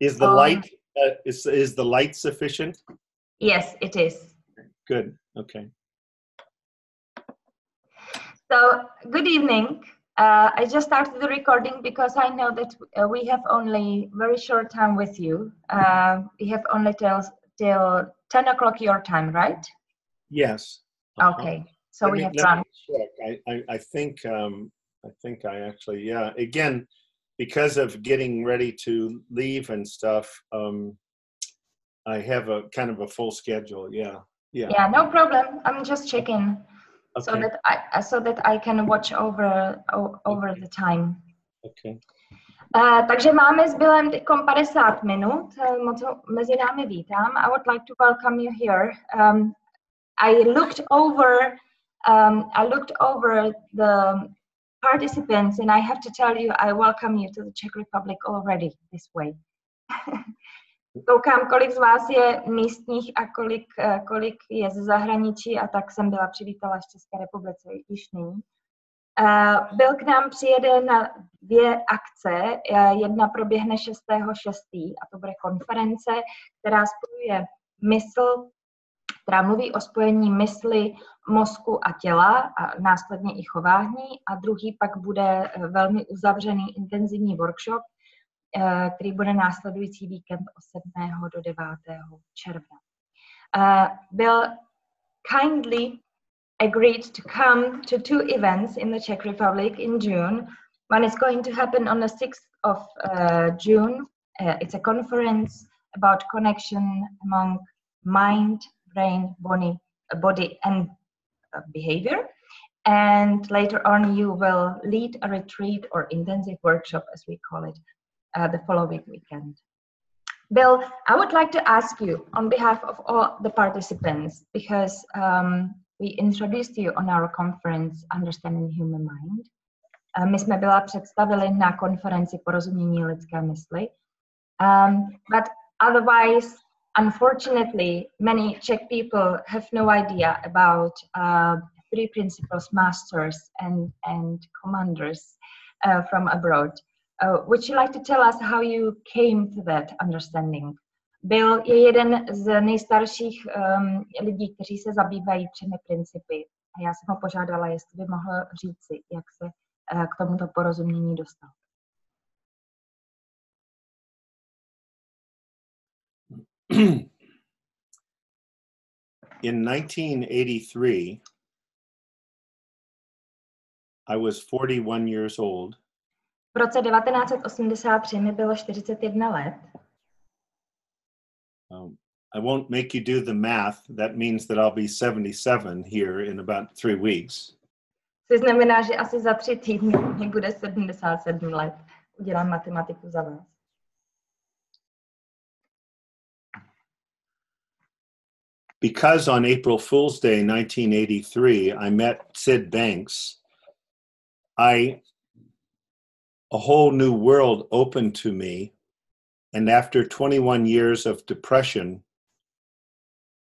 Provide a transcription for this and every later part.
Is the Um, light uh, is is the light sufficient? Yes, it is. Good. Okay. So, good evening. Uh, I just started the recording because I know that uh, we have only very short time with you. Uh, we have only till till ten o'clock your time, right? Yes. Uh-huh. Okay. So Let we me- have let run. me check. I, I, I think um, I think I actually yeah. Again, because of getting ready to leave and stuff, um, I have a kind of a full schedule. Yeah. Yeah. Yeah, no problem. I'm just checking so that I so that I can watch over over the time. Okay. Uh, takže máme s Billem teďkom 50 minut. Uh, moc mezi námi vítám. I would like to welcome you here. Um, I looked over um, I looked over the participants and I have to tell you I welcome you to the Czech Republic already this way. Koukám, kolik z vás je místních a kolik, eh, kolik je ze zahraničí a tak jsem byla přivítala z České republice již nyní. Eh, Byl k nám přijede na dvě akce. Eh, Jedna proběhne 6.6. a to bude konference, která spojuje mysl, která mluví o spojení mysli, mozku a těla a následně i chování. A druhý pak bude eh, velmi uzavřený intenzivní workshop, eh, který bude následující víkend od 7. do 9. června. Uh, Bill kindly agreed to come to two events in the Czech Republic in June. One is going to happen on the 6th of uh, June. Uh, it's a conference about connection among mind, brain, body, body and uh, behavior. And later on, you will lead a retreat or intensive workshop, as we call it, uh, the following weekend. Bill, I would like to ask you on behalf of all the participants, because um, we introduced you on our conference Understanding Human Mind. Uh, My jsme byla představili na konferenci Porozumění lidské mysli. Um, but otherwise, unfortunately, many Czech people have no idea about uh, three principles masters and, and commanders uh, from abroad. Uh, would you like to tell us how you came to that understanding? Bill je jeden z nejstarších um, lidí, kteří se zabývají třemi principy. A já jsem ho požádala, jestli by mohl říci, jak se uh, k tomuto porozumění dostal. In 1983, I was 41 years old, V roce 1983 mi bylo 41 let. Um, I won't make you do the math. That means that I'll be 77 here in about three weeks. Což znamená, že asi za tři týdny mi bude 77 let. Udělám matematiku za vás. Because on April Fool's Day 1983, I met Sid Banks, I a whole new world opened to me. And after 21 years of depression,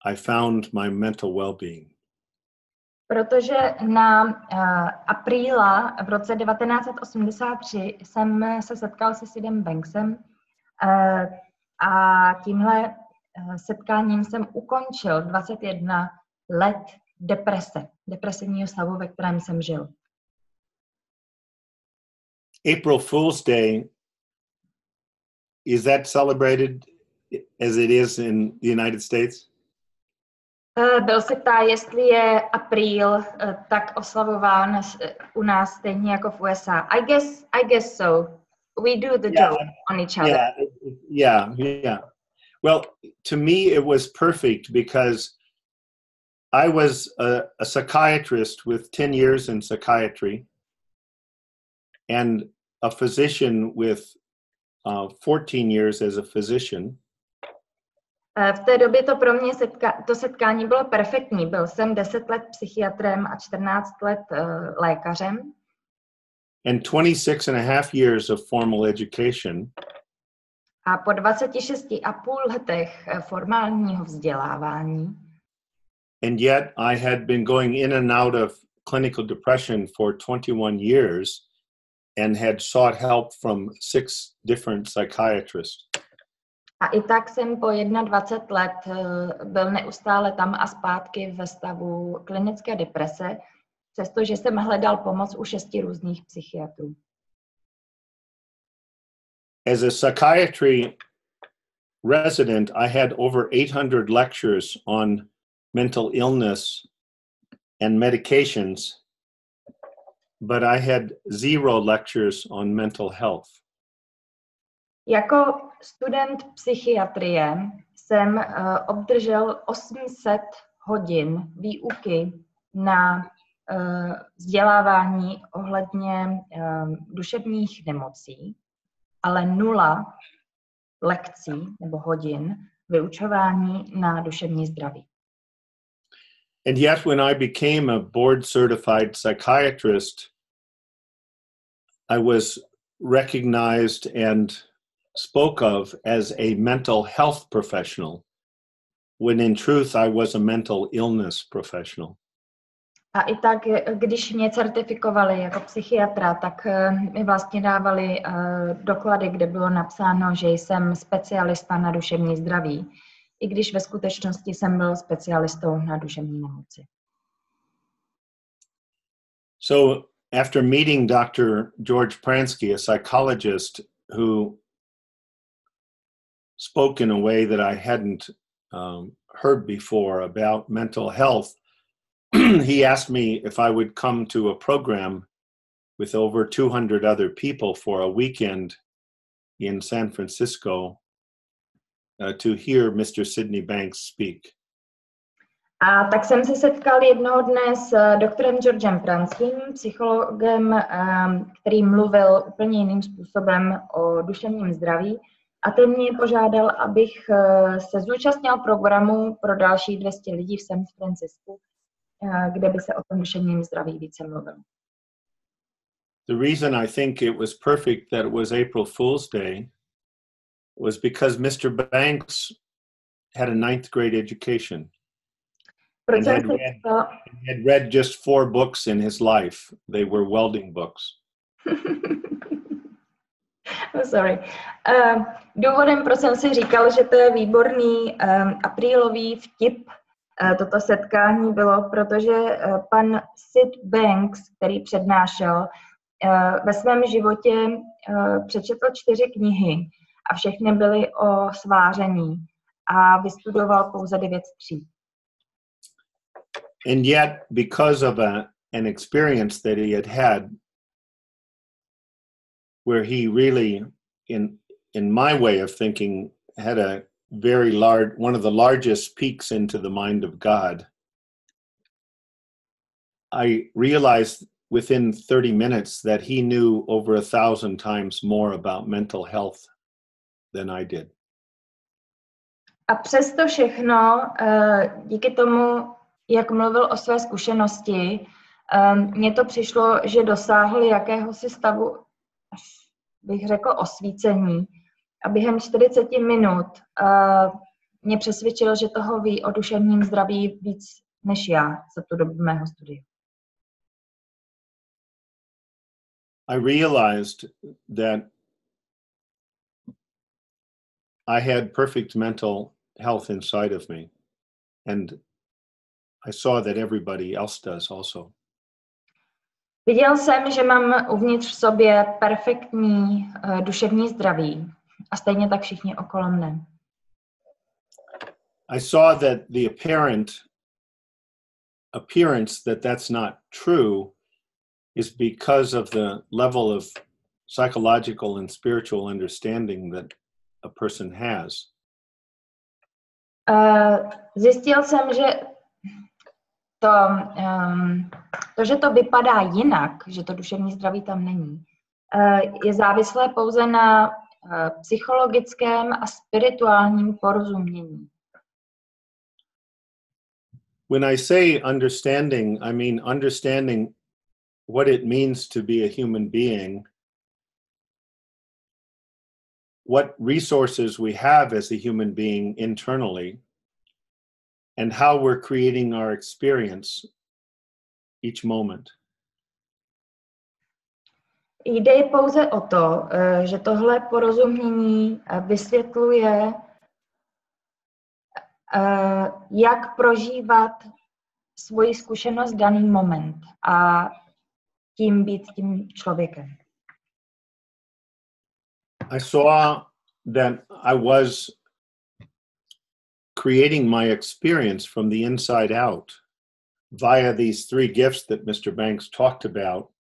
I found my mental well being. Protože na uh, apríla v roce 1983 jsem se setkal se Sidem Banksem uh, a tímhle setkáním jsem ukončil 21 let deprese, depresivního stavu, ve kterém jsem žil. April Fool's Day, is that celebrated as it is in the United States? Uh, Byl se ptá, jestli je apríl uh, tak oslavován u nás stejně jako v USA. I guess, I guess so. We do the Yeah, joke on each other. Yeah, yeah, yeah. Well, to me, it was perfect because I was a, a psychiatrist with 10 years in psychiatry and a physician with uh, 14 years as a physician. Eh, V té době to pro mě setka, to setkání bylo perfektní. Byl jsem 10 let psychiatrem a 14 let uh, lékařem and 26 and a half years of formal education. A po 26 a půl letech eh, formálního vzdělávání And yet I had been going in and out of clinical depression for 21 years and had sought help from six different psychiatrists. A i tak jsem po 21 let eh, byl neustále tam a zpátky ve stavu klinické deprese, přestože jsem hledal pomoc u šesti různých psychiatrů. As a psychiatry resident, I had over 800 lectures on mental illness and medications, but I had zero lectures on mental health. Jako student psychiatrie jsem uh, obdržel 800 hodin výuky na uh, vzdělávání ohledně uh, duševních nemocí, ale nula lekcí nebo hodin vyučování na duševní zdraví. And yet, when I became a board certified psychiatrist, I was recognized and spoke of as a mental health professional, when in truth I was a mental illness professional. A i tak, když mě certifikovali jako psychiatra, tak mi vlastně dávali doklady, kde bylo napsáno, že jsem specialista na duševní zdraví, i když ve skutečnosti jsem byl specialistou na duševní nemoci. So, after meeting Dr. George Pransky, a psychologist who spoke in a way that I hadn't um, heard before about mental health, he asked me if I would come to a program with over 200 other people for a weekend in San Francisco uh, to hear Mr. Sidney Banks speak. A tak jsem se setkal jednoho dne s eh, doktorem Georgem Pranským, psychologem, ehm, který mluvil úplně jiným způsobem o duševním zdraví A ten mě požádal, abych eh, se zúčastnil programu pro další 200 lidí v San Francisku, kde by se o tom duševním zdraví více mluvil. The reason I think it was perfect that it was April Fool's Day was because Mr. Banks had a ninth grade education. And had read, had read just four books in his life. They were welding books. Oh, sorry. Uh, důvodem, proč jsem si říkal, že to je výborný um, aprílový vtip, toto setkání bylo, protože uh, pan Sid Banks, který přednášel, uh, ve svém životě přečetl čtyři knihy a všechny byly o sváření a vystudoval pouze devět tříd. And yet, because of a, an experience that he had had where he really, in in my way of thinking, had a very large one of the largest peeks into the mind of God. I realized within 30 minutes that he knew over a thousand times more about mental health than I did. A přesto všechno, eh, díky tomu, jak mluvil o své zkušenosti, eh, mně to přišlo, že dosáhl jakéhosi stavu bych řekl, osvícení. A během 40 minut uh, mě přesvědčil, že toho ví o duševním zdraví víc než já za tu dobu mého studia. I realized that I had perfect mental health inside of me. And I saw that everybody else does also. Viděl jsem, že mám uvnitř v sobě perfektní uh, duševní zdraví a stejně tak všichni okolo mne. I saw that the apparent appearance that that's not true is because of the level of psychological and spiritual understanding that a person has. Uh, zjistil jsem, že to, um, to, že to vypadá jinak, že to duševní zdraví tam není, uh, je závislé pouze na Eh, psychologickém a spirituálním porozumění. When I say understanding, I mean understanding what it means to be a human being, what resources we have as a human being internally, and how we're creating our experience each moment. Jde pouze o to, eh, že tohle porozumění eh, vysvětluje eh, jak prožívat svoji zkušenost daný moment a tím být tím člověkem. I saw that I was creating my experience from the inside out via these three gifts that Mr. Banks talked about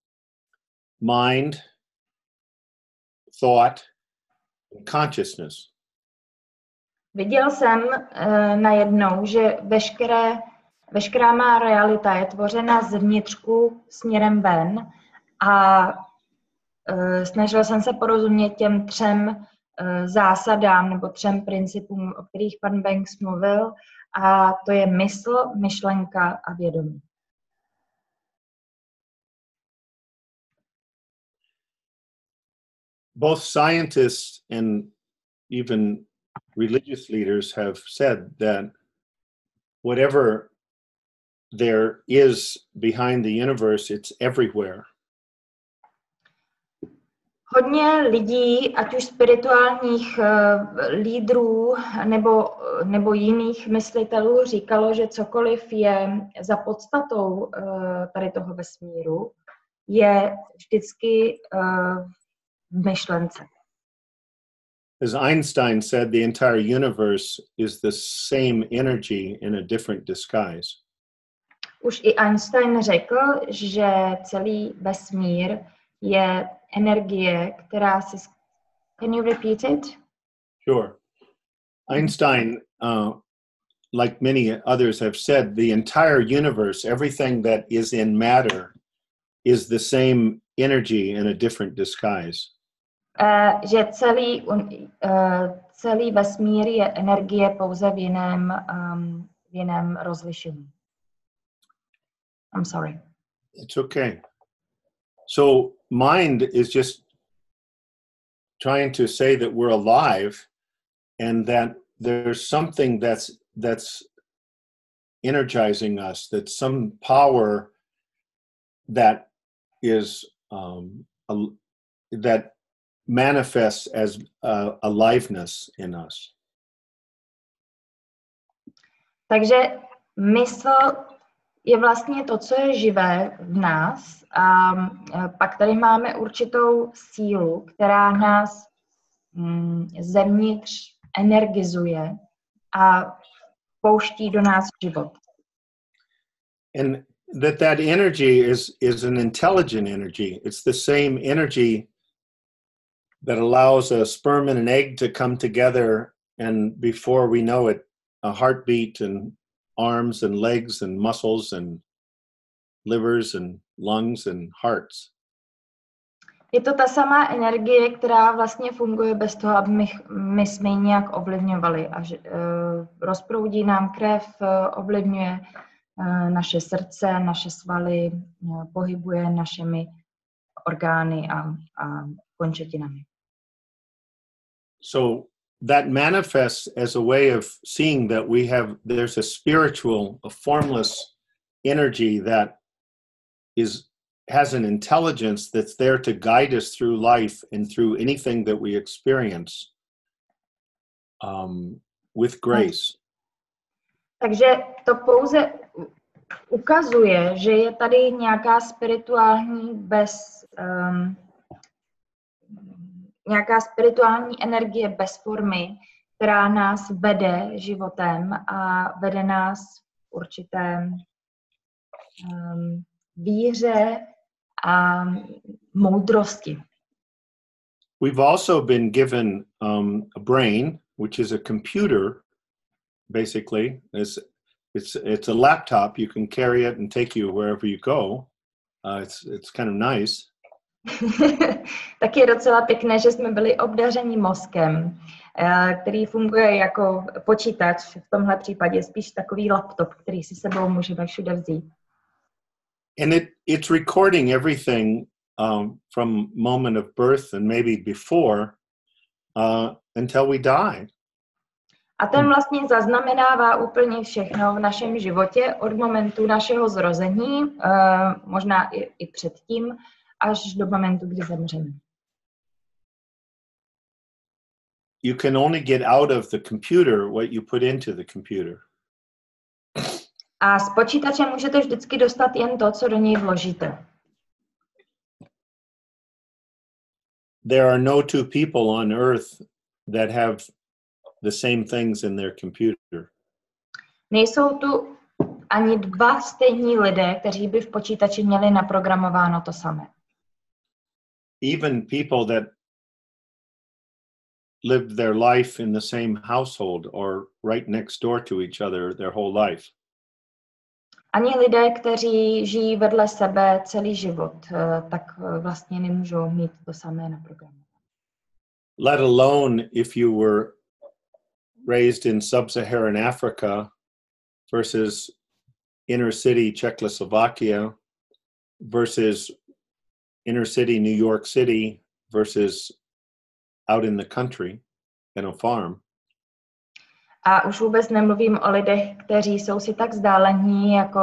mind, thought, and consciousness. Viděl jsem uh, najednou, že veškeré, veškerá má realita je tvořena zevnitřku směrem ven a uh, snažil jsem se porozumět těm třem uh, zásadám nebo třem principům, o kterých pan Banks mluvil, a to je mysl, myšlenka a vědomí. Both scientists and even religious leaders have said that whatever there is behind the universe, it's everywhere. Hodně lidí, ať už spirituálních uh, lídrů nebo, nebo jiných myslitelů, říkalo, že cokoliv je za podstatou uh, tady toho vesmíru, je vždycky v. As Einstein said, the entire universe is the same energy in a different disguise. Už i Einstein řekl, že celý vesmír je energie, která se... Can you repeat it? Sure. Einstein, uh, like many others have said, the entire universe, everything that is in matter, is the same energy in a different disguise. Uh, že celý, uh, celý vesmír je energie pouze v jiném, um, v jiném rozlišení. I'm sorry. It's okay. So mind is just trying to say that we're alive and that there's something that's that's energizing us that some power that is um, a, that manifests as a aliveness in us Takže mysl je vlastně to, co je živé v nás. A pak tady máme určitou sílu, která nás mm, zevnitř energizuje a pouští do nás život. And that that energy is is an intelligent energy. It's the same energy that allows a sperm and an egg to come together and before we know it a heartbeat and arms and legs and muscles and livers and lungs and hearts. Je to ta samá energie, která vlastně funguje bez toho, aby my, my jsme ji nějak ovlivňovali. A že, uh, rozproudí nám krev, uh, ovlivňuje uh, naše srdce, naše svaly, uh, pohybuje našimi orgány a, a končetinami. So that manifests as a way of seeing that we have there's a spiritual a formless energy that is has an intelligence that's there to guide us through life and through anything that we experience um, with grace. Takže to pouze ukazuje, že je tady nějaká spirituální bez um, nějaká spirituální energie bez formy, která nás vede životem a vede nás v určité um, víře a moudrosti. We've also been given um, a brain, which is a computer, basically. It's, it's, it's a laptop. You can carry it and take you wherever you go. Uh, it's, it's kind of nice. tak je docela pěkné, že jsme byli obdařeni mozkem, eh, který funguje jako počítač, v tomhle případě spíš takový laptop, který si sebou můžeme všude vzít. And it, it's recording everything um, from moment of birth and maybe before uh, until we die. A ten vlastně zaznamenává úplně všechno v našem životě od momentu našeho zrození, uh, možná i, i předtím, až do momentu, kdy zemřeme. you can only get out of the computer what you put into the computer. A z počítače můžete vždycky dostat jen to, co do něj vložíte. There are no two people on earth that have the same things in their computer. Nejsou tu ani dva stejní lidé, kteří by v počítači měli naprogramováno to samé. Even people that lived their life in the same household or right next door to each other their whole life. Ani lidé, kteří žijí vedle sebe celý život, eh, tak eh, vlastně nemůžou mít to samé naprogramované. Let alone if you were raised in sub Saharan Africa versus inner city Czechoslovakia versus inner city New York City versus out in the country in a farm. A už vůbec nemluvím o lidech, kteří jsou si tak vzdálení, jako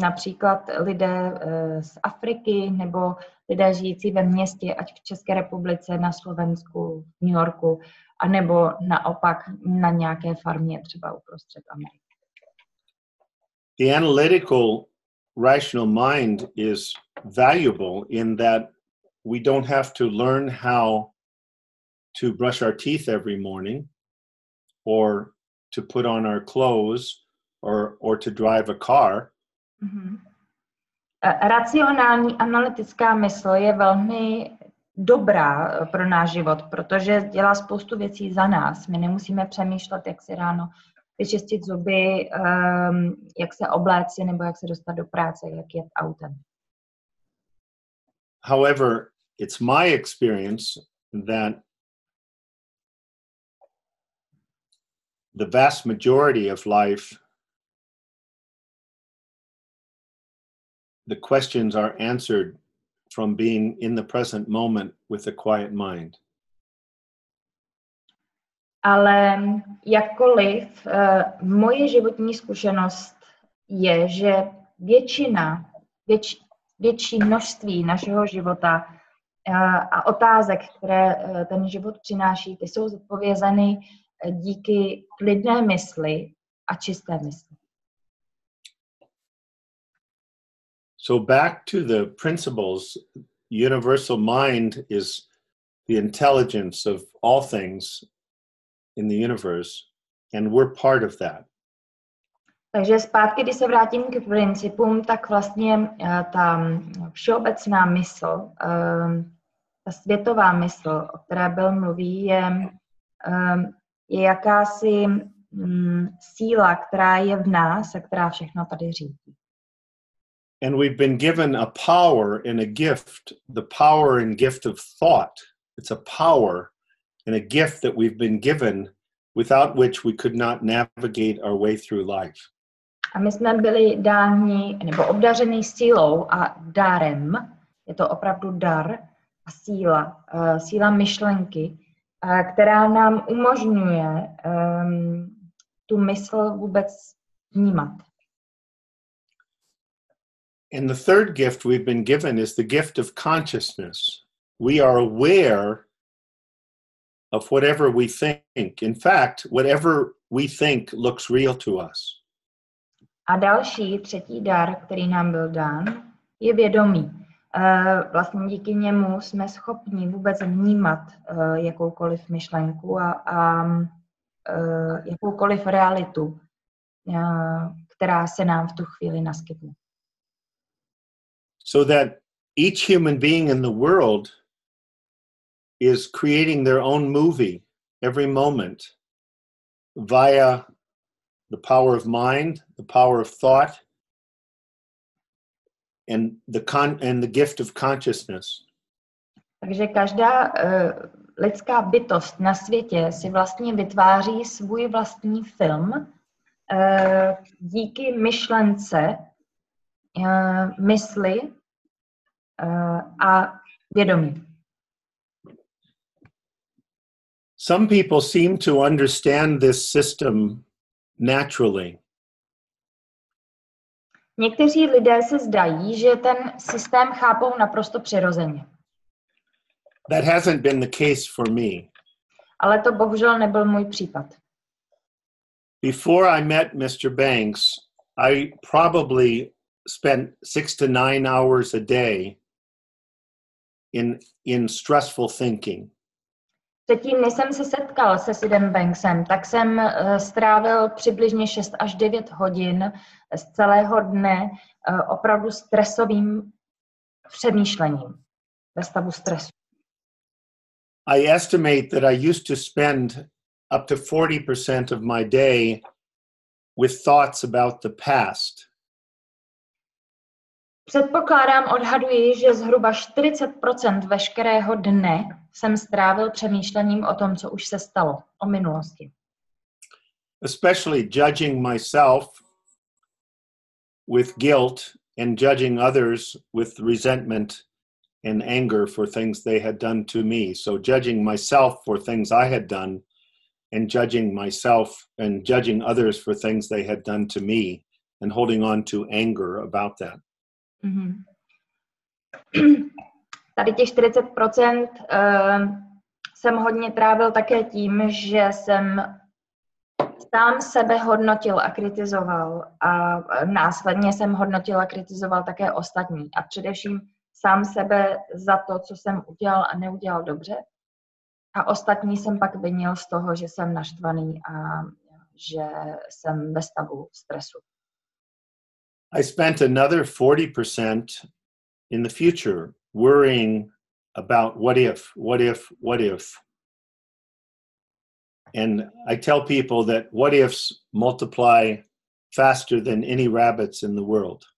například lidé eh, z Afriky nebo lidé žijící ve městě, ať v České republice, na Slovensku, v New Yorku, anebo naopak na nějaké farmě třeba uprostřed Ameriky. The analytical rational mind is valuable in that we don't have to learn how to brush our teeth every morning or to put on our clothes or, or to drive a car. Mm-hmm. Racionální analytická mysl je velmi dobrá pro náš život, protože dělá spoustu věcí za nás. My nemusíme přemýšlet, jak si ráno vyčistit zuby, um, jak se obléci nebo jak se dostat do práce, jak jet autem. However, it's my experience that the vast majority of life, the questions are answered from being in the present moment with a quiet mind. Ale jakkoliv uh, moje životní zkušenost je, že většina, větší množství našeho života uh, a otázek, které uh, ten život přináší, ty jsou zodpovězeny díky klidné mysli a čisté mysli. So back to the principles, universal mind is the intelligence of all things in the universe, and we're part of that. Takže zpátky, když se vrátím k principům, tak vlastně uh, ta všeobecná mysl, uh, ta světová mysl, o které byl mluví, je um, je jakási mm, síla, která je v nás a která všechno tady řídí. And we've been given a power and a gift, the power and gift of thought. It's a power and a gift that we've been given without which we could not navigate our way through life. A my jsme byli dáni nebo obdařeni sílou a darem. Je to opravdu dar a síla, uh, síla myšlenky, která nám umožňuje um, tu mysl vůbec vnímat. And the third gift we've been given is the gift of consciousness. We are aware of whatever we think. In fact, whatever we think looks real to us. A další, třetí dar, který nám byl dán, je vědomí. vlastně díky němu jsme schopni vůbec vnímat jakoukoliv myšlenku a, a jakoukoliv realitu, která se nám v tu chvíli naskytne. So that each human being in the world is creating their own movie every moment via the power of mind, the power of thought, and the con and the gift of consciousness. Takže každá uh, lidská bytost na světě si vlastně vytváří svůj vlastní film uh, díky myšlence, uh, mysli uh, a vědomí. Some people seem to understand this system naturally. Někteří lidé se zdají, že ten systém chápou naprosto přirozeně. That hasn't been the case for me. Ale to bohužel nebyl můj případ. Before I met Mr. Banks, I probably spent six to nine hours a day in, in stressful thinking. Předtím, než jsem se setkal se Sidem Banksem, tak jsem uh, strávil přibližně 6 až 9 hodin z celého dne uh, opravdu stresovým přemýšlením ve stavu stresu. I estimate that I used to spend up to 40% of my day with thoughts about the past. Předpokládám, odhaduji, že zhruba 40% veškerého dne jsem strávil přemýšlením o tom, co už se stalo, o minulosti. especially judging myself with guilt and judging others with resentment and anger for things they had done to me. So, judging myself for things I had done and judging myself and judging others for things they had done to me and holding on to anger about that. Mhm. Tady těch 40% uh, jsem hodně trávil také tím, že jsem sám sebe hodnotil a kritizoval a následně jsem hodnotil a kritizoval také ostatní a především sám sebe za to, co jsem udělal a neudělal dobře. A ostatní jsem pak vinil z toho, že jsem naštvaný a že jsem ve stavu stresu. I spent another 40% in the future worrying about what if, what if, what if. And I tell people that what ifs multiply faster than any rabbits in the world.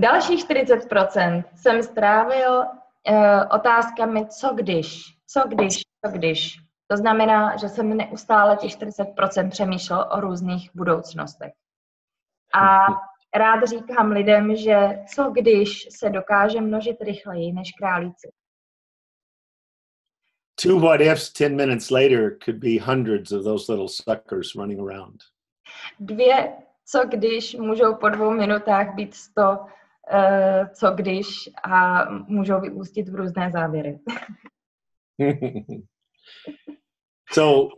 Dalších 40% jsem strávil uh, otázkami, co když, co když, co když. To znamená, že jsem neustále těch 40% přemýšlel o různých budoucnostech. A rád říkám lidem, že co když se dokáže množit rychleji než králíci. Two what ifs 10 minutes later could be hundreds of those little suckers running around. Dvě co když můžou po dvou minutách být sto uh, co když a můžou vyústit v různé závěry. so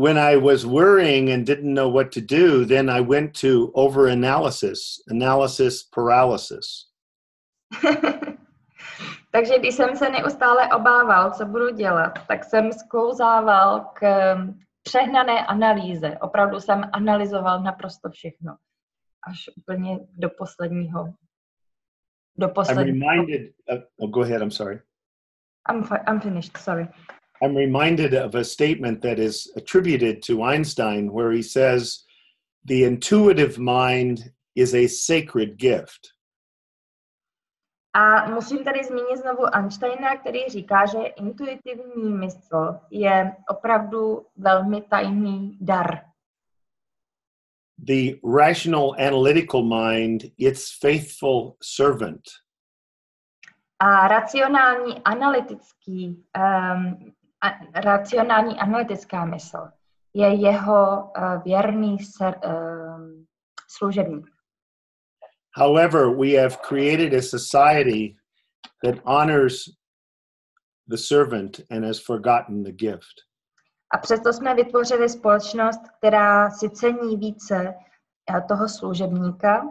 when I was worrying and didn't know what to do, then I went to overanalysis, analysis analysis paralysis. Takže když jsem se neustále obával, co budu dělat, tak jsem sklouzával k um, přehnané analýze. Opravdu jsem analyzoval naprosto všechno. Až úplně do posledního. Do I'm reminded. Of, oh, go ahead. I'm sorry. I'm, I'm finished, sorry. I'm reminded of a statement that is attributed to Einstein, where he says, "The intuitive mind is a sacred gift." A musím tady zmínit znovu Einsteina, který říká, že intuitivní mysl je opravdu velmi tajný dar. The rational, analytical mind, its faithful servant. A racionální analytický, um, racionální analytická mysl je jeho uh, věrný ser, um, služebník. However, we have created a society that honors the servant and has forgotten the gift. A přesto jsme vytvořili společnost, která si cení více eh, toho služebníka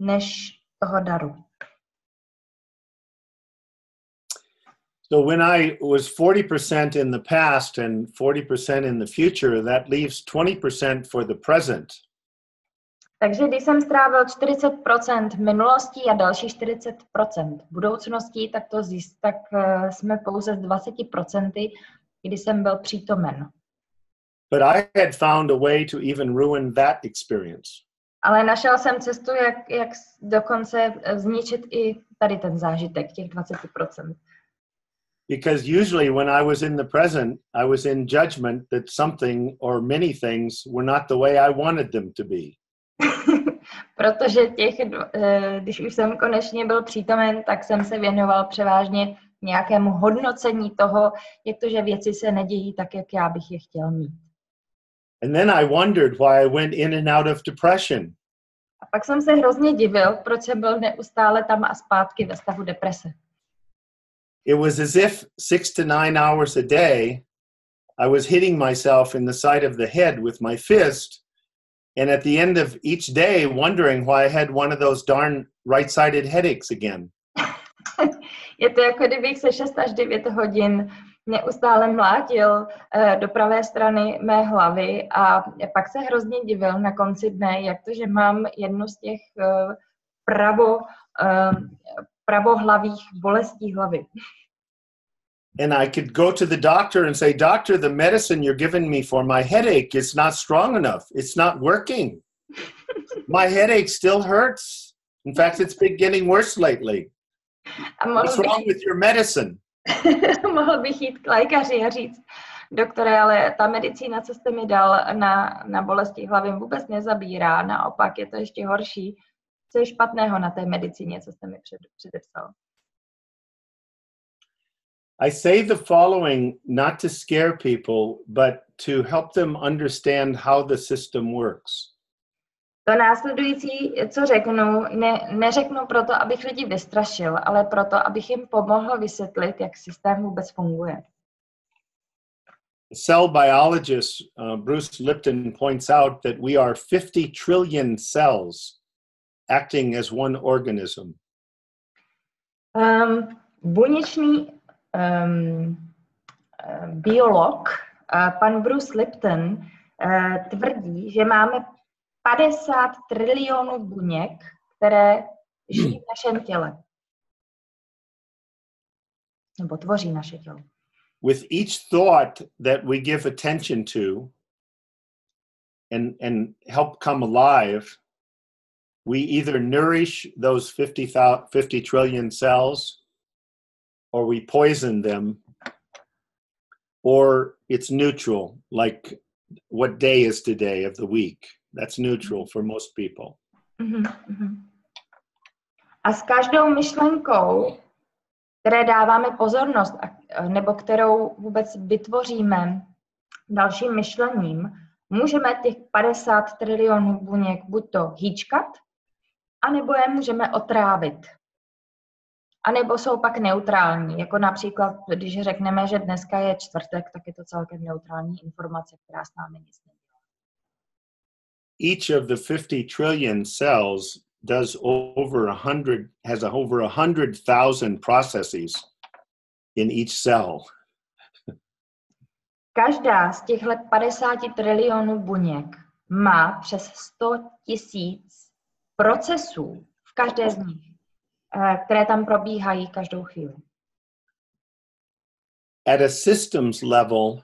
než toho daru. So when I was 40% in the past and 40% in the future, that leaves 20% for the present. Takže když jsem strávil 40% minulostí a další 40% budoucností, tak to zjist, tak uh, jsme pouze z 20%, kdy jsem byl přítomen. But I had found a way to even ruin that experience. Ale našel jsem cestu, jak, jak dokonce eh, zničit i tady ten zážitek, těch 20%. Because usually when I was in the present, I was in judgment that something or many things were not the way I wanted them to be. Protože těch, eh, když už jsem konečně byl přítomen, tak jsem se věnoval převážně nějakému hodnocení toho, jak to, že věci se nedějí tak, jak já bych je chtěl mít. And then I wondered why I went in and out of depression. A pak jsem se hrozně divil, proč jsem byl neustále tam a zpátky ve stavu deprese. It was as if six to nine hours a day, I was hitting myself in the side of the head with my fist. And at the end of each day, wondering why I had one of those darn right sided headaches again. Je to jako kdybych se 6 až 9 hodin neustále mlátil uh, do pravé strany mé hlavy a pak se hrozně divil na konci dne, jak to, že mám jednu z těch uh, pravo, uh, pravohlavých bolestí hlavy. And I could go to the doctor and say, Doctor, the medicine you're giving me for my headache is not strong enough. It's not working. my headache still hurts. In fact, it's been getting worse lately. What's wrong with your medicine? mohl bych jít k lékaři a říct, doktore, ale ta medicína, co jste mi dal na, na bolesti hlavy, vůbec nezabírá. Naopak je to ještě horší. Co je špatného na té medicíně, co jste mi před, předepsal? I say the following not to scare people, but to help them understand how the system works. To následující, co řeknu, ne, neřeknu proto, abych lidi vystrašil, ale proto, abych jim pomohl vysvětlit, jak systém vůbec funguje. Cell biologist uh, Bruce Lipton points out that we are 50 trillion cells acting as one organism. Um, buněčný um, biolog, uh, pan Bruce Lipton, uh, tvrdí, že máme 50 trilionů buněk, které žijí v našem těle. Nebo tvoří naše tělo. With each thought that we give attention to and, and help come alive, we either nourish those 50, 50 trillion cells or we poison them or it's neutral, like what day is today of the week. That's neutral for most people. Mm-hmm. A s každou myšlenkou, které dáváme pozornost, nebo kterou vůbec vytvoříme dalším myšlením, můžeme těch 50 trilionů buněk buď to hýčkat, anebo je můžeme otrávit. A nebo jsou pak neutrální, jako například, když řekneme, že dneska je čtvrtek, tak je to celkem neutrální informace, která s námi nic each of the 50 trillion cells does over a hundred has a, over a hundred thousand processes in each cell. Každá z těchto 50 trilionů buněk má přes 100 tisíc procesů v každé z nich, eh, které tam probíhají každou chvíli. At a systems level,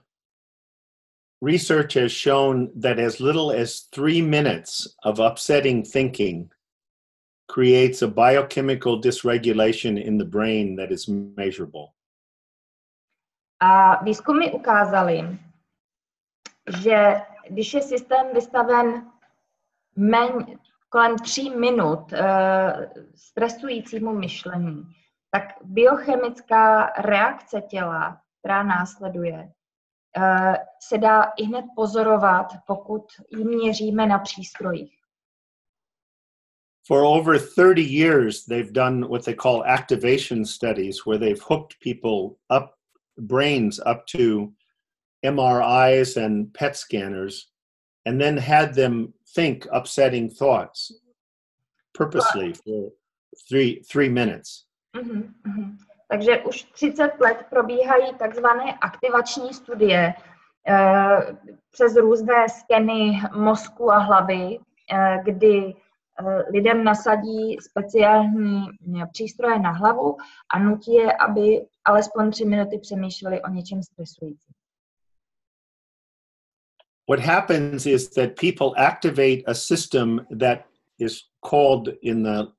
research has shown that as little as three minutes of upsetting thinking creates a biochemical dysregulation in the brain that is measurable. A výzkumy ukázaly, že když je systém vystaven méně, kolem tří minut uh, stresujícímu myšlení, tak biochemická reakce těla, která následuje, Eh, se dá i hned pozorovat, pokud ji měříme na přístrojích. For over 30 years, they've done what they call activation studies, where they've hooked people up, brains up to MRIs and PET scanners, and then had them think upsetting thoughts purposely for three, three minutes. Mm-hmm, mm-hmm. Takže už 30 let probíhají takzvané aktivační studie eh, přes různé skeny mozku a hlavy, eh, kdy eh, lidem nasadí speciální přístroje na hlavu a nutí je, aby alespoň tři minuty přemýšleli o něčem stresujícím. What happens is that people activate a system that is called in the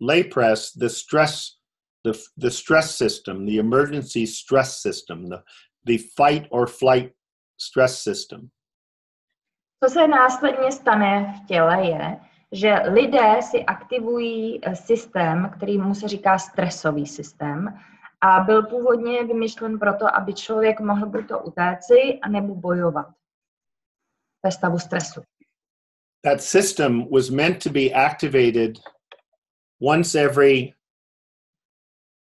lay press the stress the, the stress system, the emergency stress system, the, the fight or flight stress system. Co se následně stane v těle je, že lidé si aktivují eh, systém, který mu se říká stresový systém, a byl původně vymyšlen proto, aby člověk mohl buď to utéci, anebo bojovat ve stavu stresu. That system was meant to be activated once every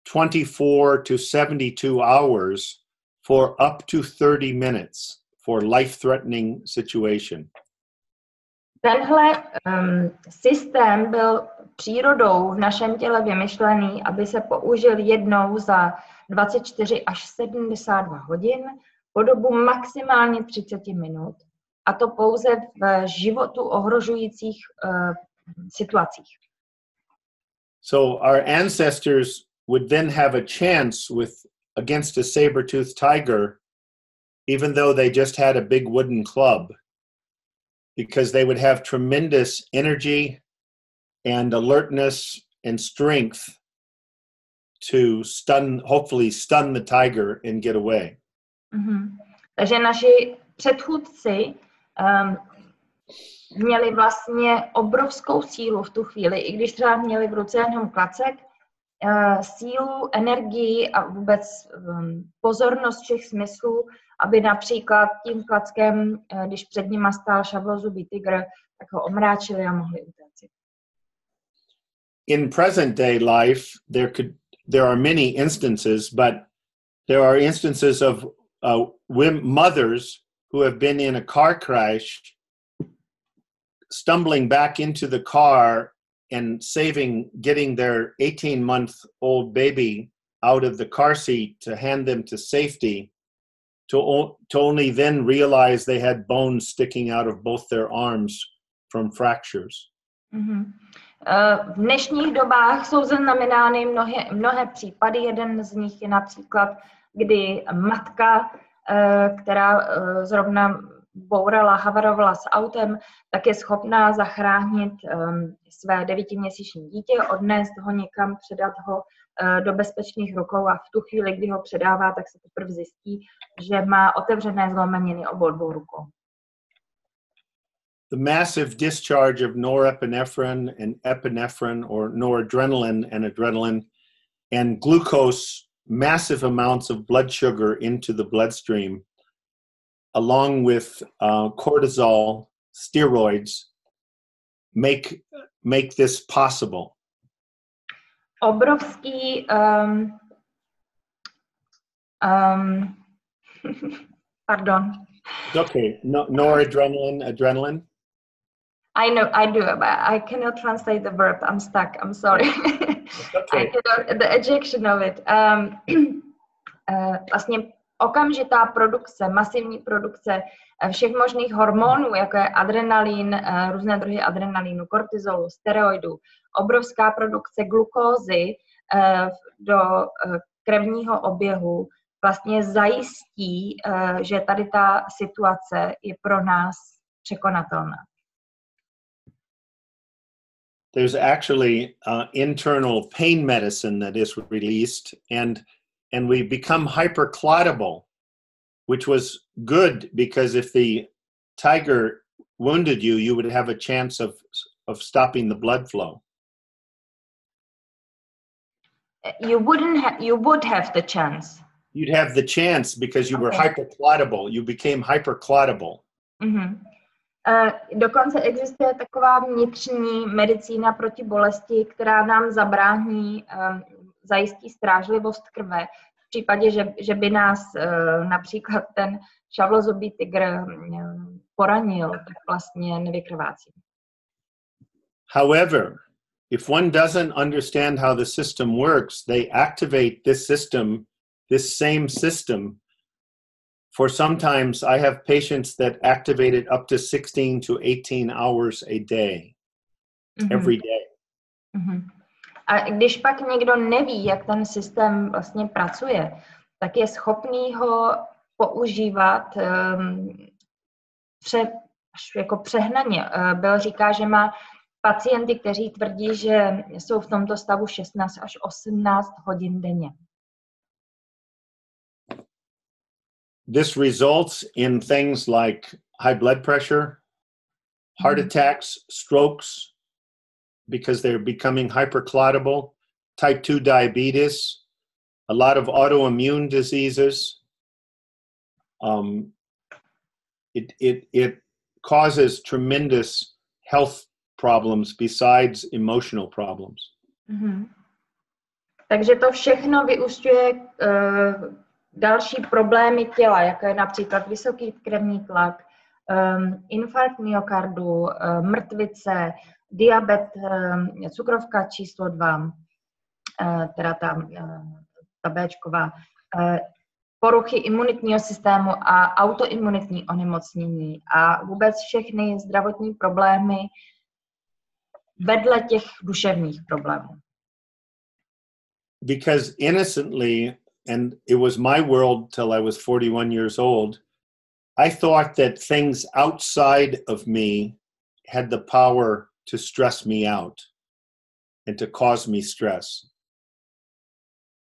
24 to 72 hours for up to 30 minutes for life threatening situation. Tenhle um, systém byl přírodou v našem těle vymyšlený, aby se použil jednou za 24 až 72 hodin po dobu maximálně 30 minut. A to pouze v životu ohrožujících uh, situacích. So our ancestors would then have a chance with against a saber-toothed tiger even though they just had a big wooden club because they would have tremendous energy and alertness and strength to stun, hopefully stun the tiger and get away. Mm-hmm. Takže naši předchůdci měli vlastně obrovskou sílu v tu chvíli, i když třeba měli v ruce jenom klacek, uh, sílu, energii a vůbec um, pozornost všech smyslů, aby například tím klackem, uh, když před nima stál šavlozubý tygr, tak ho omráčili a mohli utéct. In present day life, there could there are many instances, but there are instances of uh, mothers who have been in a car crash, stumbling back into the car and saving, getting their 18 month old baby out of the car seat to hand them to safety, to, to only then realize they had bones sticking out of both their arms from fractures. Mm-hmm. V dnešních dobách jsou zaznamenány mnohé, mnohé případy. Jeden z nich je například, kdy matka, která zrovna bourala, havarovala s autem, tak je schopná zachránit um, své devítiměsíční dítě, odnést ho někam, předat ho uh, do bezpečných rukou a v tu chvíli, kdy ho předává, tak se teprve zjistí, že má otevřené zlomeniny obou dvou rukou. The massive discharge of norepinephrine and epinephrine or noradrenaline and adrenaline and glucose, massive amounts of blood sugar into the bloodstream along with uh, cortisol, steroids, make make this possible. Obrovský um, um, pardon. Okay, no, noradrenaline, adrenaline. I know, I do, but I cannot translate the verb. I'm stuck. I'm sorry. okay. I cannot, the ejection of it. Um, uh, vlastně okamžitá produkce, masivní produkce eh, všech možných hormonů, jako je adrenalin, eh, různé druhy adrenalinu, kortizolu, steroidů, obrovská produkce glukózy eh, do krevního oběhu vlastně zajistí, že tady ta situace je pro nás překonatelná. There's actually uh, internal pain medicine that is released, and and we become hyperclotable, which was good because if the tiger wounded you, you would have a chance of of stopping the blood flow. You wouldn't have. You would have the chance. You'd have the chance because you okay. were hyperclotable. You became hyperclotable. Mm-hmm. Dokonce existuje taková vnitřní medicína proti bolesti, která nám zabrání um, zajistí strážlivost krve. V případě, že, že by nás uh, například ten šavlozubý tygr um, poranil, tak vlastně nevykrvácí. However, if one doesn't understand how the system works, they activate this system, this same system. For sometimes I have patients that activate it up to 16 to 18 hours a day, mm-hmm. every day. Mm-hmm. A když pak někdo neví, jak ten systém vlastně pracuje, tak je schopný ho používat um, pře, jako přehnaně. Uh, Bill říká, že má pacienty, kteří tvrdí, že jsou v tomto stavu 16 až 18 hodin denně. This results in things like high blood pressure, heart mm-hmm. attacks, strokes, because they're becoming hyperclotable, type 2 diabetes, a lot of autoimmune diseases. Um, it, it, it causes tremendous health problems besides emotional problems. Mm-hmm. Takže to všechno vyústňuje uh, další problémy těla, jako je například vysoký krevní tlak, um, infarkt myokardu, uh, mrtvice, diabet, um, cukrovka číslo 2, uh, teda ta, uh, ta Bčková, uh, poruchy imunitního systému a autoimunitní onemocnění a vůbec všechny zdravotní problémy vedle těch duševních problémů. Because innocently, and it was my world till I was 41 years old, I thought that things outside of me had the power to stress me out and to cause me stress.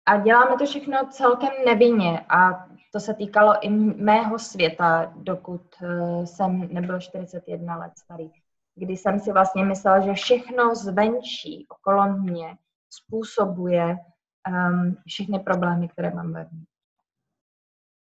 A děláme to všechno celkem nevinně a to se týkalo i mého světa, dokud uh, jsem nebyl 41 let starý, kdy jsem si vlastně myslela, že všechno zvenčí okolo mě způsobuje um, všechny problémy, které mám.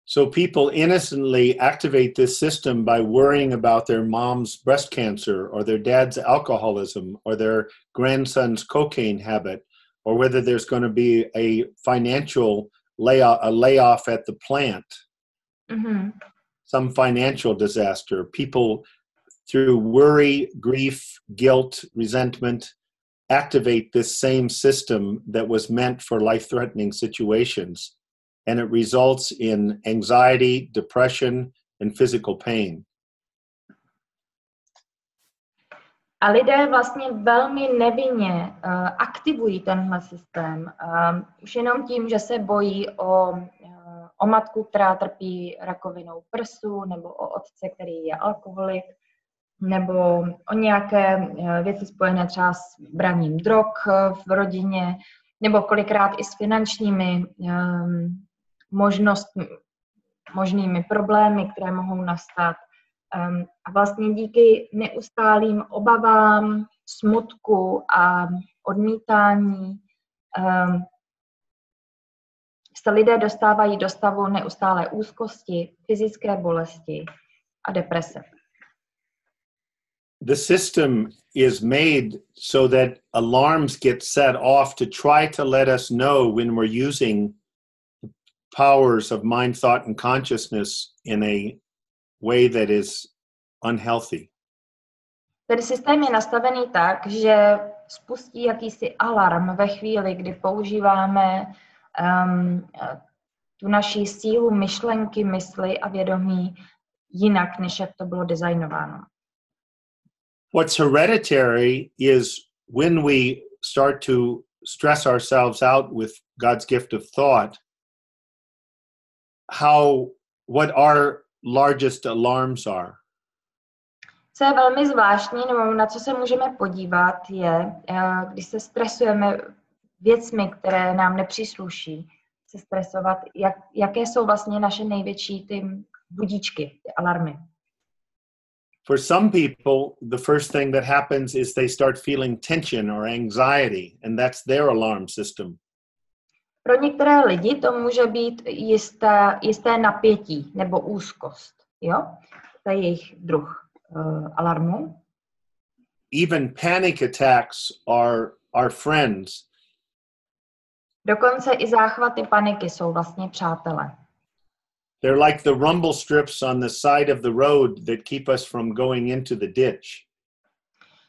So people innocently activate this system by worrying about their mom's breast cancer or their dad's alcoholism or their grandson's cocaine habit or whether there's going to be a financial layoff a layoff at the plant. Mm-hmm. Some financial disaster. People through worry, grief, guilt, resentment activate this same system that was meant for life threatening situations and it results in anxiety, depression, and physical pain. A lidé vlastně velmi nevinně uh, aktivují tenhle systém. Um, už jenom tím, že se bojí o, uh, o matku, která trpí rakovinou prsu, nebo o otce, který je alkoholik, nebo o nějaké uh, věci spojené třeba s braním drog uh, v rodině, nebo kolikrát i s finančními um, možnostmi, možnými problémy, které mohou nastat. Um, a vlastně díky neustálým obavám, smutku a odmítání um, se lidé dostávají do stavu neustálé úzkosti, fyzické bolesti a deprese. The system is made so that alarms get set off to try to let us know when we're using powers of mind, thought, and consciousness in a way that is unhealthy. Ten systém je nastavený tak, že spustí jakýsi alarm ve chvíli, kdy používáme um, tu naší sílu myšlenky, mysli a vědomí jinak, než jak to bylo designováno. What's hereditary is when we start to stress ourselves out with God's gift of thought, how what our largest alarms are. Co je velmi zvláštní, nebo na co se můžeme podívat, je, eh, když se stresujeme věcmi, které nám nepřísluší, se stresovat, jak, jaké jsou vlastně naše největší ty budíčky, ty alarmy. For some people, the first thing that happens is they start feeling tension or anxiety, and that's their alarm system. Pro některé lidi to může být jisté, jisté napětí nebo úzkost. Jo? To je jejich druh uh, alarmu. Even panic attacks are our friends. Dokonce i záchvaty paniky jsou vlastně přátelé. They're like the rumble strips on the side of the road that keep us from going into the ditch.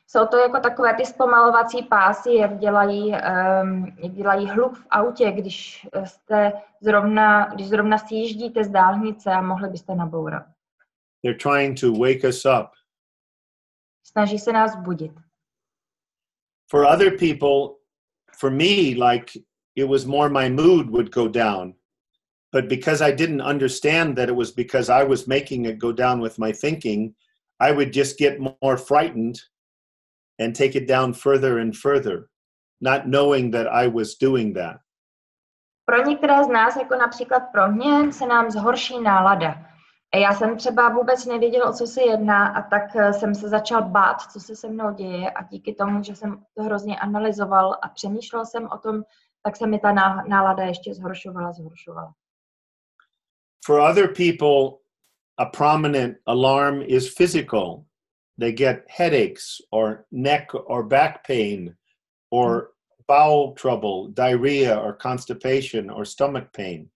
Jsou to jako takové ty zpomalovací pásy, jak dělají, um, jak dělají hluk v autě, když jste zrovna, když zrovna sjíždíte z dálnice a mohli byste nabourat. They're trying to wake us up. Snaží se nás budit. For other people, for me, like it was more my mood would go down. But because I didn't understand that it was because I was making it go down with my thinking, I would just get more frightened and take it down further and further, not knowing that I was doing that. Pro některé z nás, jako například pro mě, se nám zhorší nálada. A já jsem třeba vůbec nevěděl, o co se jedná a tak eh, jsem se začal bát, co se se mnou děje a díky tomu, že jsem to hrozně analyzoval a přemýšlel jsem o tom, tak se mi ta nálada ještě zhoršovala, zhoršovala. For other people, a prominent alarm is physical. They get headaches or neck or back pain or bowel trouble, diarrhea, or constipation, or stomach pain.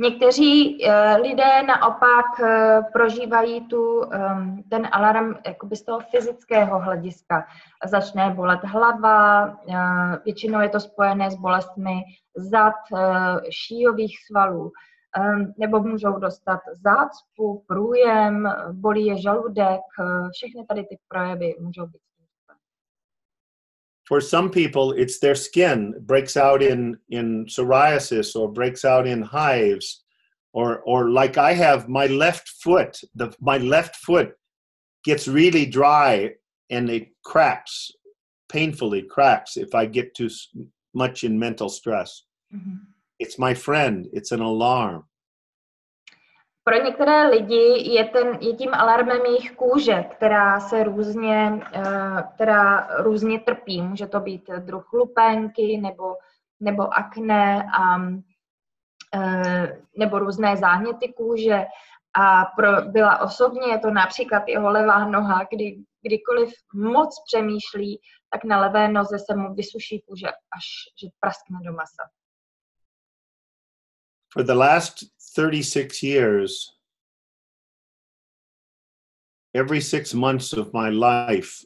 Někteří uh, lidé naopak uh, prožívají tu, um, ten alarm jakoby z toho fyzického hlediska. Začne bolet hlava, uh, většinou je to spojené s bolestmi zad, šíjových svalů, nebo můžou dostat zácpu, průjem, bolí je žaludek, uh, všechny tady ty projevy můžou být. For some people, it's their skin breaks out in, in psoriasis or breaks out in hives, or, or like I have my left foot, the, my left foot gets really dry and it cracks, painfully cracks if I get too much in mental stress. Mhm. It's my friend, it's an alarm. Pro některé lidi je, ten, je tím alarmem jejich kůže, která se různě, eh, která různě trpí. Může to být druh lupenky nebo, nebo akné a, eh, nebo různé záněty kůže. A pro byla osobně je to například jeho levá noha, kdy kdykoliv moc přemýšlí, tak na levé noze se mu vysuší kůže, až že praskne do masa. For the last 36 years, every six months of my life,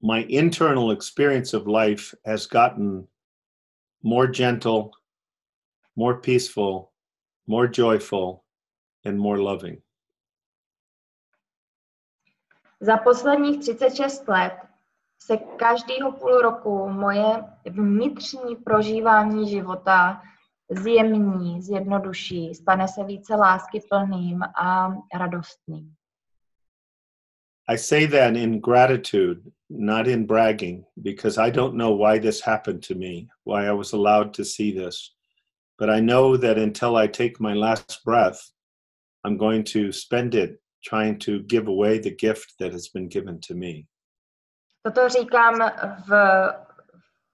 my internal experience of life has gotten more gentle, more peaceful, more joyful, and more loving. Za posledních 36 let se každýho půl roku moje vnitřní prožívání života zjemní, zjednoduší, stane se více láskyplným a radostným. I say that in gratitude, not in bragging, because I don't know why this happened to me, why I was allowed to see this. But I know that until I take my last breath, I'm going to spend it trying to give away the gift that has been given to me. Toto říkám v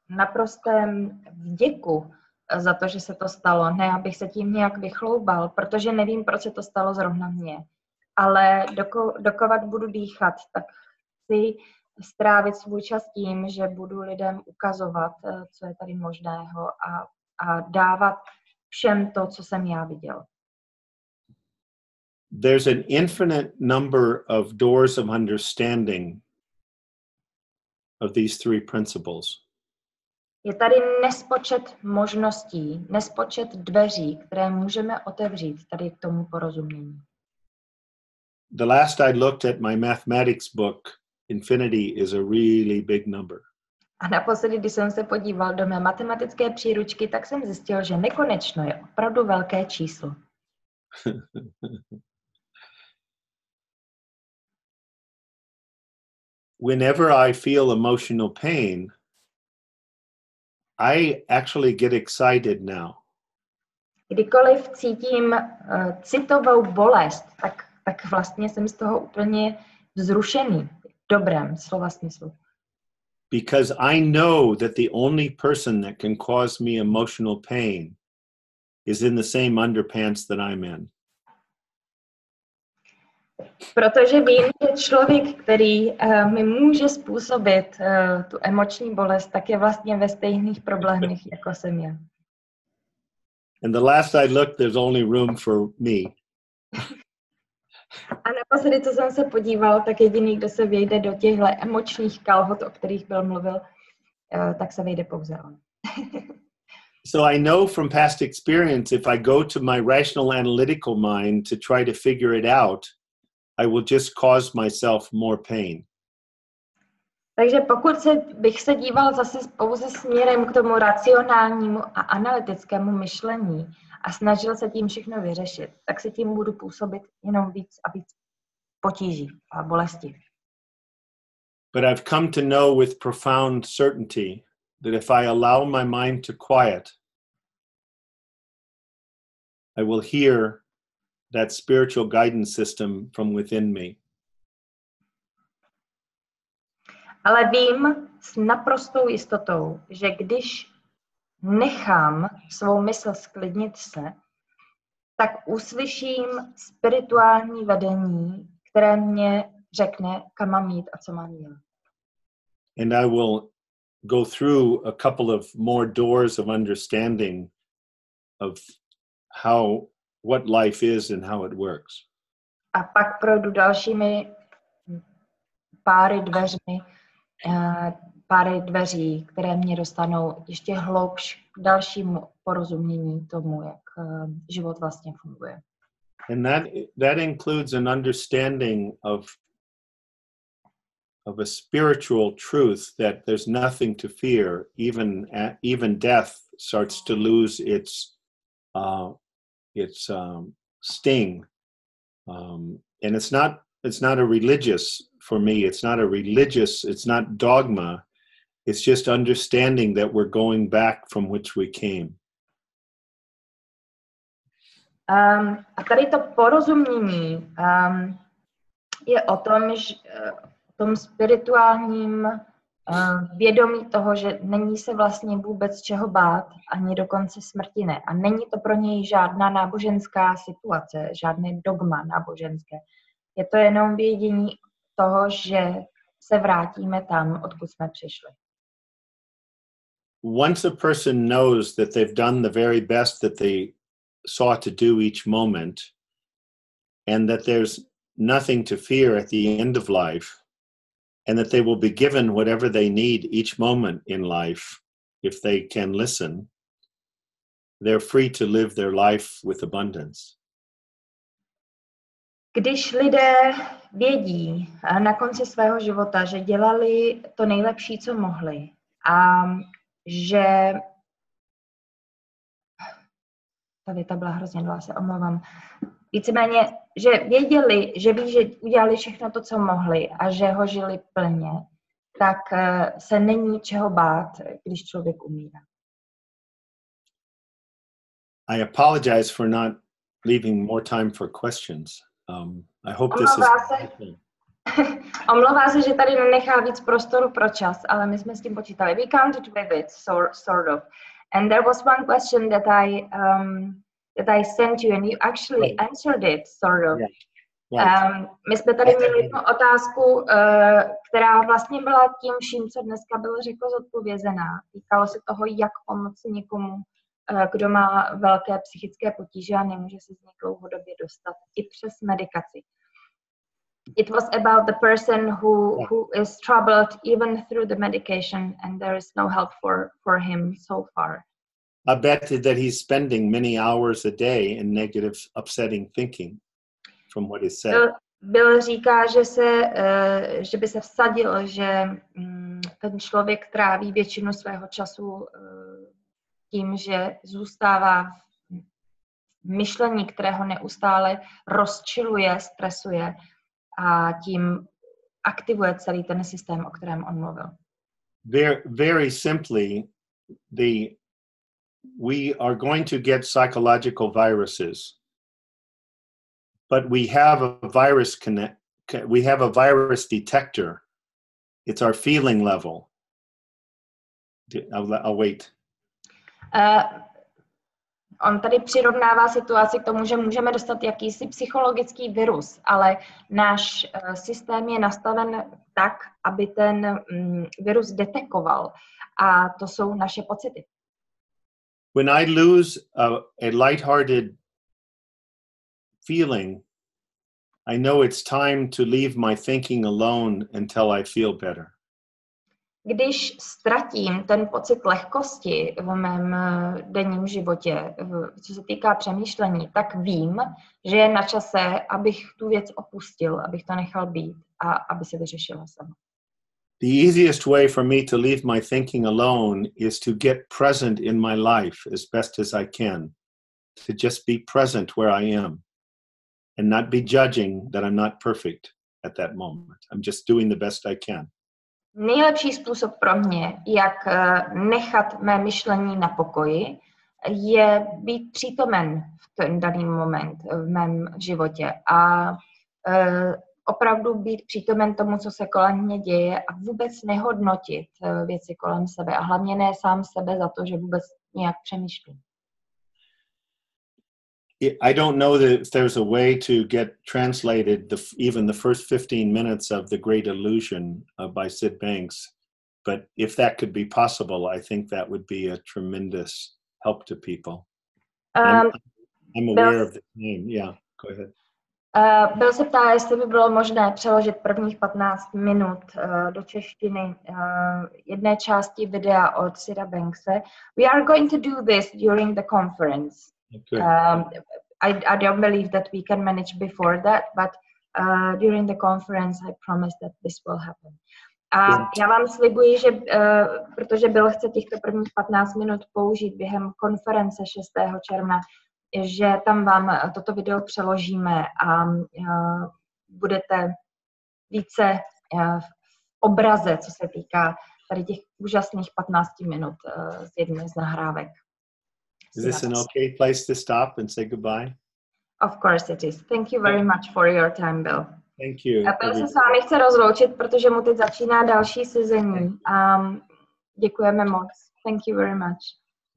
naprostém vděku za to, že se to stalo. Ne, abych se tím nějak vychloubal, protože nevím, proč se to stalo zrovna mně. Ale doko, dokovat budu dýchat, tak chci strávit svůj čas tím, že budu lidem ukazovat, eh, co je tady možného a, a dávat všem to, co jsem já viděl. There's an infinite number of doors of understanding of these three principles. Je tady nespočet možností, nespočet dveří, které můžeme otevřít tady k tomu porozumění. The last I looked at my mathematics book, infinity is a really big number. A naposledy, když jsem se podíval do mé matematické příručky, tak jsem zjistil, že nekonečno je opravdu velké číslo. Whenever I feel emotional pain, I actually get excited now. Kdykoliv cítím uh, citovou bolest, tak, tak vlastně jsem z toho úplně vzrušený dobrém slova smyslu. because I know that the only person that can cause me emotional pain is in the same underpants that I'm in. Protože vím, že člověk, který uh, mi může způsobit uh, tu emoční bolest, tak je vlastně ve stejných problémech, jako jsem já. And the last I looked, there's only room for me. A naposledy, co jsem se podíval, tak jediný, kdo se vejde do těchto emočních kalhot, o kterých byl mluvil, uh, tak se vejde pouze on. So I know from past experience, if I go to my rational analytical mind to try to figure it out, I will just cause myself more pain. Takže pokud se, bych se díval zase pouze směrem k tomu racionálnímu a analytickému myšlení a snažil se tím všechno vyřešit, tak se tím budu působit jenom víc a víc potíží a bolesti. But I've come to know with profound certainty that if I allow my mind to quiet, I will hear that spiritual guidance system from within me. Ale vím s naprostou jistotou, že když nechám svou mysl sklidnit se, tak uslyším spirituální vedení, které mě řekne, kam mám jít a co mám dělat. And I will go through a couple of more doors of understanding of how what life is and how it works. A pak projdu dalšími páry dveřmi, uh, páry dveří, které mě dostanou ještě hloubš k dalšímu porozumění tomu, jak uh, život vlastně funguje. And that that includes an understanding of of a spiritual truth that there's nothing to fear. Even even death starts to lose its uh, its um, sting, um, and it's not it's not a religious for me. It's not a religious. It's not dogma. It's just understanding that we're going back from which we came. Um, a tady to porozumění um, je o tom, že tom spirituálním vědomí toho, že není se vlastně vůbec čeho bát, ani dokonce smrti ne. A není to pro něj žádná náboženská situace, žádné dogma náboženské. Je to jenom vědění toho, že se vrátíme tam, odkud jsme přišli. Once a person knows that they've done the very best that they sought to do each moment, and that there's nothing to fear at the end of life, and that they will be given whatever they need each moment in life if they can listen, they're free to live their life with abundance. Když lidé vědí na konci svého života, že dělali to nejlepší, co mohli a že ta věta byla hrozně dlouhá, se omlouvám. Víceméně, že věděli, že ví, že udělali všechno to, co mohli a že ho žili plně, tak eh, se není čeho bát, když člověk umírá. I apologize for not leaving more time for questions. Um, I hope this is... Se, omlouvá se, že tady nenechá víc prostoru pro čas, ale my jsme s tím počítali. We counted with it, sort, sort of. And there was one question that I um, that I sent you and you actually right. answered it sort of. Yeah. Right. Um, my jsme tady měli jednu otázku, uh, která vlastně byla tím vším, co dneska bylo řeklo zodpovězená. Týkalo se toho, jak pomoci někomu, uh, kdo má velké psychické potíže a nemůže se z nich dlouhodobě dostat i přes medikaci. It was about the person who, who is troubled even through the medication and there is no help for, for him so far. I bet that he's spending many hours a day in negative, upsetting thinking from what is said. Bill, Bill říká, že, se, uh, že by se vsadil, že um, ten člověk tráví většinu svého času uh, tím, že zůstává v myšlení, které ho neustále rozčiluje, stresuje a tím aktivuje celý ten systém, o kterém on mluvil. Very, very simply, the we are going to get psychological viruses but we have a virus connect we have a virus detector it's our feeling level i'll, I'll wait uh, on tady přirovnává situaci k tomu, že můžeme dostat jakýsi psychologický virus, ale náš uh, systém je nastaven tak, aby ten um, virus detekoval. A to jsou naše pocity. When I lose a, a lighthearted feeling, I know it's time to leave my thinking alone until I feel better. Když ztratím ten pocit lehkosti v mém eh, denním životě, co se týká přemýšlení, tak vím, že je na čase, abych tu věc opustil, abych to nechal být a aby se vyřešila sama. The easiest way for me to leave my thinking alone is to get present in my life as best as I can, to just be present where I am and not be judging that I'm not perfect at that moment. I'm just doing the best I can. Nejlepší způsob pro mě, jak eh, nechat mé myšlení na pokoji, je být přítomen v ten daný moment v mém životě a uh, opravdu být přítomen tomu, co se kolem mě děje a vůbec nehodnotit eh, věci kolem sebe a hlavně ne sám sebe za to, že vůbec nějak přemýšlím. I don't know that if there's a way to get translated the, even the first 15 minutes of The Great Illusion uh, by Syd Banks, but if that could be possible, I think that would be a tremendous help to people. I'm, Um, I'm aware of the name. Yeah, go ahead. Byl se ptá, jestli by bylo možné přeložit prvních 15 minut uh, do češtiny uh, jedné části videa od Sira Bankse. We are going to do this during the conference. Good. Um, I, I don't believe that we can manage before that, but uh, during the conference, I promise that this will happen. A já vám slibuji, že uh, protože Bill chce těchto prvních 15 minut použít během konference 6. června, že tam vám eh, toto video přeložíme a uh, budete více uh, v obraze, co se týká tady těch úžasných 15 minut z jedné z nahrávek. Is this an okay place to stop and say goodbye? Of course it is. Thank you very much for your time, Bill. Thank you. A Bill se s vámi chce rozloučit, protože mu teď začíná další sezení. Um, děkujeme moc. Thank you very much.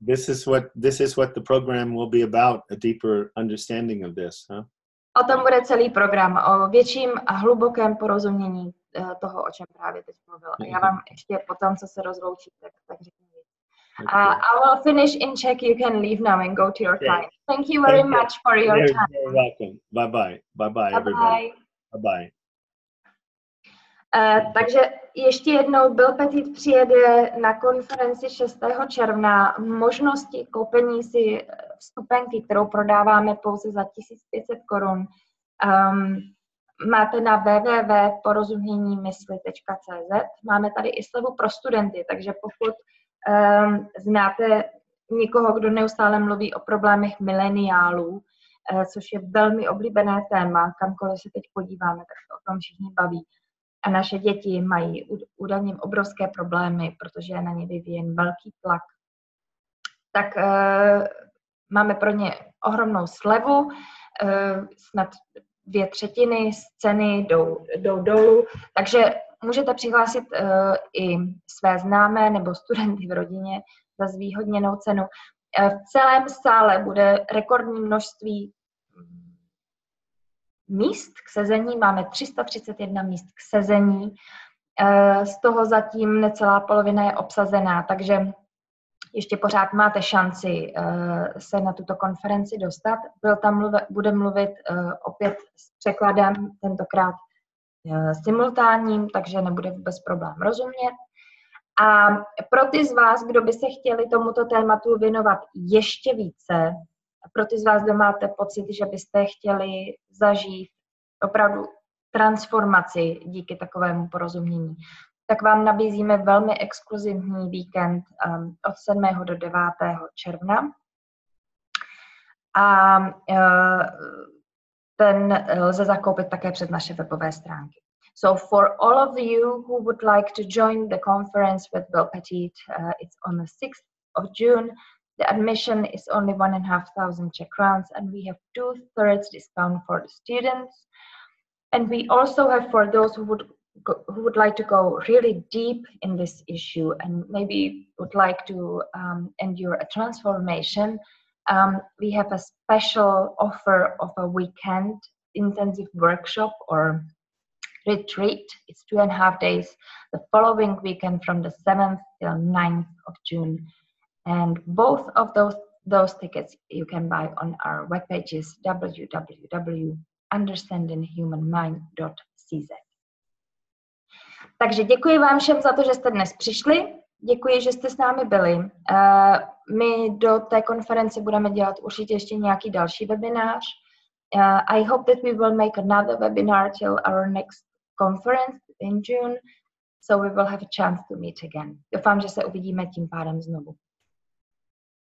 This is what this is what the program will be about, a deeper understanding of this, huh? O tom bude celý program, o větším a hlubokém porozumění eh, toho, o čem právě teď mluvil. A já vám ještě potom, co se rozloučíte, tak, tak řeknu víc. Uh, I will finish in Czech. You can leave now and go to your Okay. client. Thank you very Thank you. much for your You're time. very welcome. Bye bye. Bye bye, everybody. bye. Bye takže ještě jednou Bill Petit přijede na konferenci 6. června. Možnosti koupení si eh, vstupenky, kterou prodáváme pouze za 1500 korun, um, máte na www.porozuměnímysli.cz. Máme tady i slevu pro studenty, takže pokud um, znáte někoho, kdo neustále mluví o problémech mileniálů, eh, což je velmi oblíbené téma, kamkoliv se teď podíváme, tak se o tom všichni baví. A naše děti mají úd- údajně obrovské problémy, protože je na ně vyvíjen velký tlak. Tak uh, máme pro ně ohromnou slevu, uh, snad dvě třetiny z ceny jdou, jdou dolů, takže můžete přihlásit uh, i své známé nebo studenty v rodině za zvýhodněnou cenu. Uh, v celém sále bude rekordní množství míst k sezení. Máme 331 míst k sezení. Eh, Z toho zatím necelá polovina je obsazená, takže ještě pořád máte šanci eh, se na tuto konferenci dostat. Byl tam mluve, bude mluvit eh, opět s překladem, tentokrát simultánním, takže nebude vůbec problém rozumět. A pro ty z vás, kdo by se chtěli tomuto tématu věnovat ještě více, pro ty z vás, kdo máte pocit, že byste chtěli zažít opravdu transformaci díky takovému porozumění, tak vám nabízíme velmi exkluzivní víkend um, od 7. do 9. června. A uh, ten lze zakoupit také přes naše webové stránky. So for all of you who would like to join the conference with Bill Petit, uh, it's on the 6th of June. The admission is only one and a half thousand Czech crowns, and we have two thirds discount for the students. And we also have for those who would go, who would like to go really deep in this issue and maybe would like to um, endure a transformation. Um, we have a special offer of a weekend intensive workshop or retreat. It's two and a half days the following weekend from the 7th till 9th of June. And both of those those tickets you can buy on our webpage is www.understandinghumanmind.cz. Takže děkuji vám všem za to, že jste dnes přišli. Děkuji, že jste s námi byli. Uh, my do té konference budeme dělat určitě ještě nějaký další webinář. Uh, I hope that we will make another webinar till our next conference in June, so we will have a chance to meet again. Doufám, že se uvidíme tím pádem znovu.